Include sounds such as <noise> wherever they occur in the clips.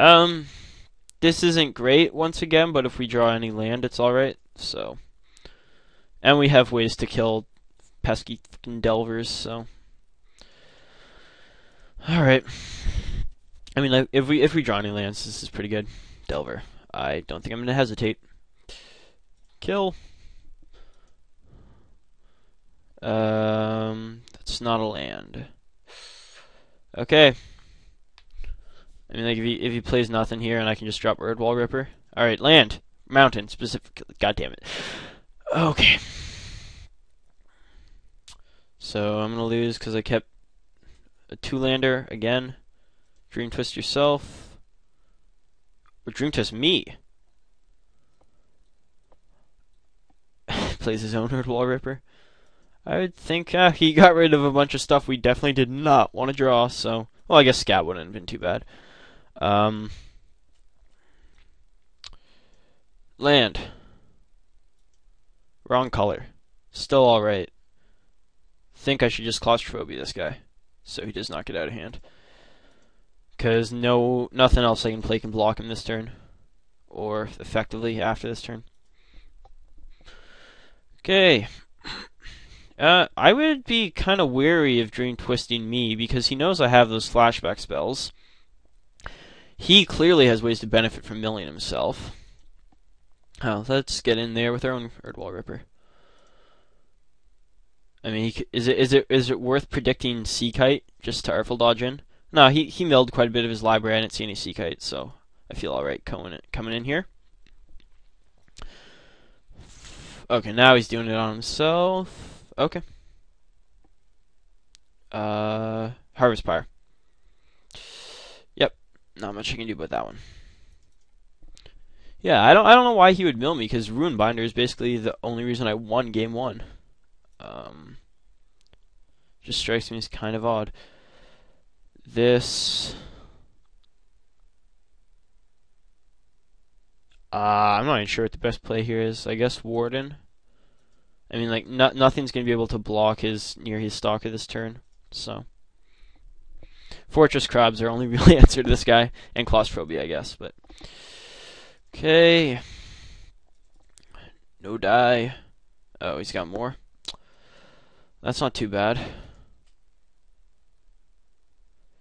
Um, this isn't great once again, but if we draw any land, it's alright. So, and we have ways to kill pesky delvers. So, all right. I mean, if we if we draw any lands, this is pretty good. Delver. I don't think I'm gonna hesitate. Kill. Um, that's not a land. Okay. I mean, like if he if he plays nothing here, and I can just drop Erdwal Ripper. All right, land, mountain, specifically. God damn it. Okay. So I'm gonna lose because I kept a two-lander again. Dream Twist yourself. Or Dream Twist me. <laughs> Plays his own Erdwal Ripper. I would think uh, he got rid of a bunch of stuff we definitely did not want to draw, so... Well, I guess Scat wouldn't have been too bad. Um, land. Wrong color. Still alright. Think I should just claustrophobia this guy, so he does not get out of hand. Because no, nothing else I can play can block him this turn, or effectively after this turn. Okay. <coughs> Uh, I would be kind of wary of Dream Twisting me because he knows I have those flashback spells. He clearly has ways to benefit from milling himself. Oh, let's get in there with our own Erdwal Ripper. I mean, is it is it is it worth predicting Seakite just to Artful Dodge in? No, he he milled quite a bit of his library. I didn't see any Seakite, so I feel all right coming in, coming in here. Okay, now he's doing it on himself. Okay. Uh, Harvest Pyre. Not much I can do about that one. Yeah, I don't I don't know why he would mill me because Rune Binder is basically the only reason I won game one. Um, just strikes me as kind of odd. This. Uh, I'm not even sure what the best play here is. I guess Warden. I mean, like, no, nothing's going to be able to block his Nearheath Stalker this turn. So, Fortress Crabs are only <laughs> real answer to this guy, and Claustrophobia, I guess. But okay, no die. Oh, he's got more. That's not too bad.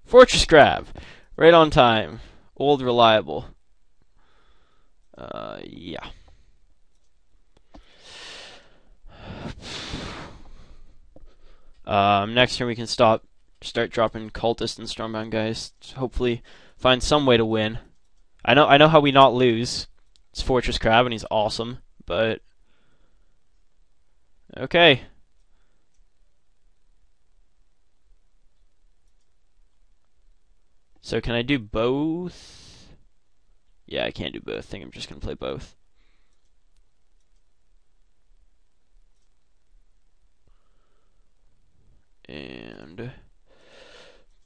Fortress Crab, right on time, old reliable. Uh, yeah. <sighs> Um, next turn we can stop, start dropping cultists and stormbound guys. Hopefully, find some way to win. I know, I know how we not lose. It's Fortress Crab and he's awesome, but okay. So can I do both? Yeah, I can't do both. I think I'm just gonna play both. and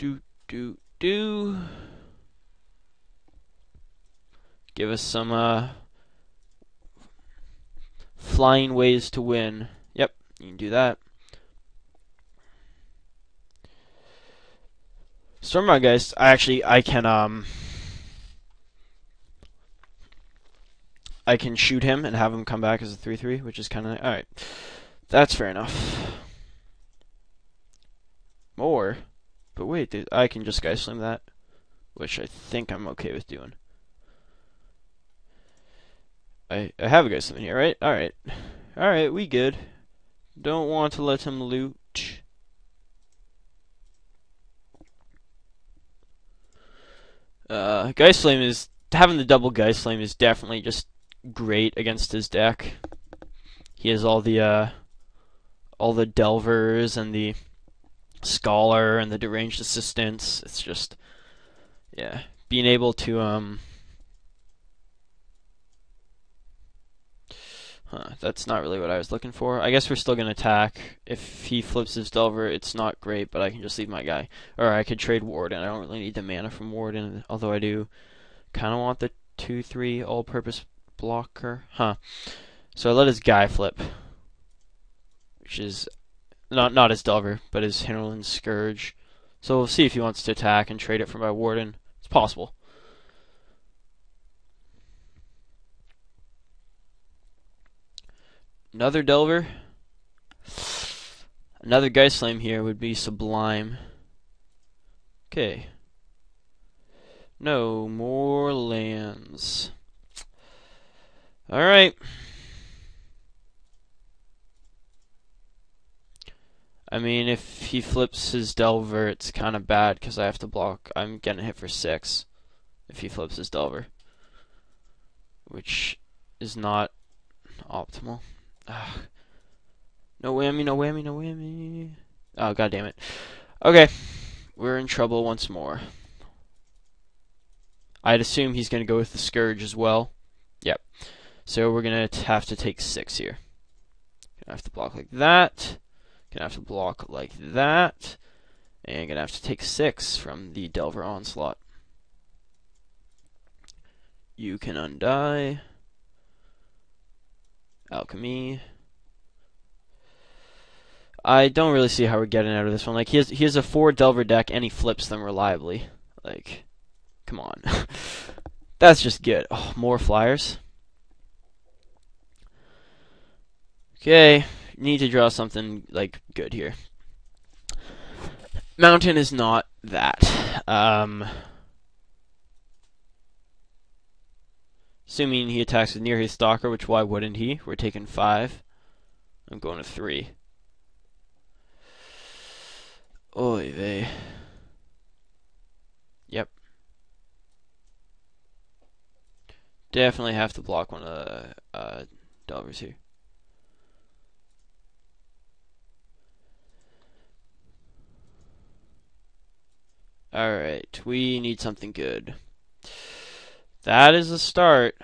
do do do give us some uh flying ways to win. Yep, you can do that. Stormbound guys, I actually I can um I can shoot him and have him come back as a 3-3, which is kind of all right. That's fair enough. Or, but wait, I can just Geistflame that, which I think I'm okay with doing. I, I have a Geistflame here, right? Alright. Alright, we good. Don't want to let him loot. Uh, Geist Flame is, having the double Geist Flame is definitely just great against his deck. He has all the, uh, all the Delvers and the scholar and the deranged assistants. It's just, yeah, being able to um. Huh, that's not really what I was looking for. I guess we're still gonna attack. If he flips his Delver, it's not great, but I can just leave my guy. Or I could trade Warden. I don't really need the mana from Warden, although I do kind of want the 2-3 all-purpose blocker. Huh. So I let his guy flip, which is not not his Delver, but his Hinterland Scourge. So we'll see if he wants to attack and trade it for my Warden. It's possible. Another Delver. Another Geistflame here would be Sublime. Okay. No more lands. Alright. I mean, if he flips his Delver, it's kind of bad because I have to block. I'm getting hit for 6 if he flips his Delver. Which is not optimal. Ugh. No whammy, no whammy, no whammy. Oh, god damn it. Okay. We're in trouble once more. I'd assume he's going to go with the Scourge as well. Yep. So we're going to have to take 6 here. Gonna have to block like that. Gonna have to block like that. And gonna have to take 6 from the Delver Onslaught. You can undie. Alchemy. I don't really see how we're getting out of this one. Like he has he has a four Delver deck and he flips them reliably. Like, come on. <laughs> That's just good. Oh, more flyers. Okay, need to draw something like good here. Mountain is not that. Um, assuming he attacks with his Stalker, which why wouldn't he? We're taking five. I'm going to three. Oy vey. Yep. Definitely have to block one of the uh, Delvers here. Alright, we need something good. That is a start.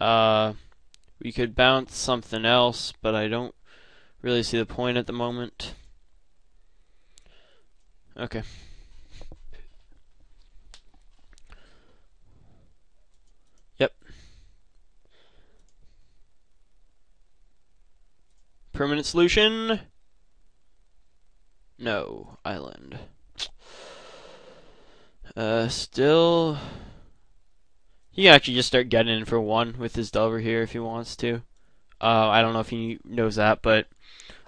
Uh, we could bounce something else, but I don't really see the point at the moment. Okay. Yep. Permanent solution? No. Island. Uh, still... He can actually just start getting in for one with his Delver here if he wants to. Uh, I don't know if he knows that, but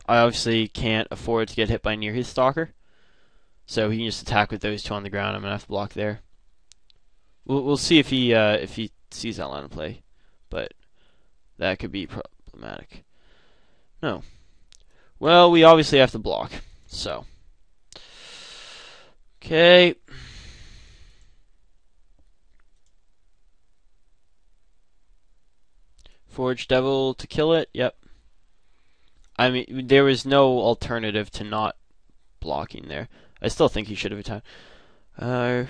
I obviously can't afford to get hit by Nearheath Stalker. So he can just attack with those two on the ground. I'm gonna have to block there. We'll we'll see if he uh, if he sees that line of play, but that could be problematic. No. Well, we obviously have to block. So. Okay. Forge Devil to kill it. Yep. I mean, there was no alternative to not blocking there. I still think he should have attacked. Uh,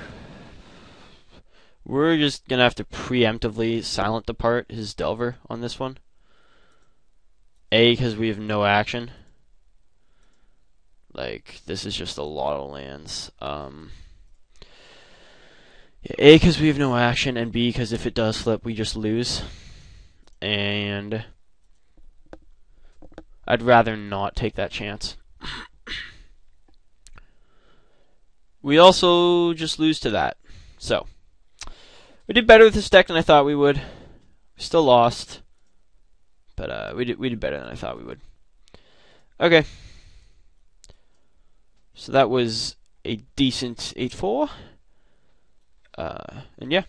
we're just gonna have to preemptively silent depart his Delver on this one. A, because we have no action. Like, this is just a lot of lands. Um, A, because we have no action, and B, because if it does flip, we just lose and I'd rather not take that chance. <coughs> we also just lose to that. So, we did better with this deck than I thought we would. We still lost, but uh, we did we did better than I thought we would. Okay, so that was a decent eight four. Uh, and yeah,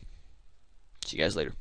see you guys later.